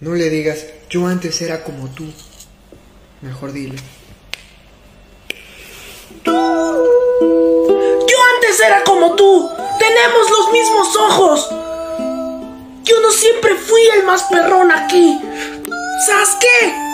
No le digas, yo antes era como tú. Mejor dile. Tú. Yo antes era como tú. Tenemos los mismos ojos. Yo no siempre fui el más perrón aquí. ¿Sabes qué?